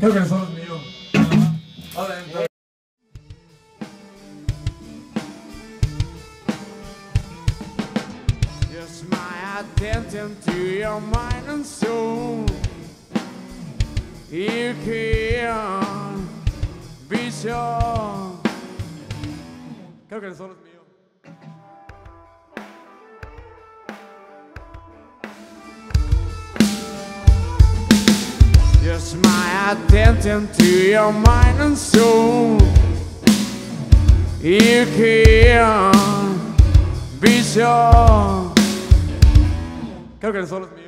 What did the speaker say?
Creo que eso es mío. My attention to your mind and soul. You can be sure. Creo que el es mío. Yes, my attention to your mind and soul. You can be sure. Creo que el solo es mío.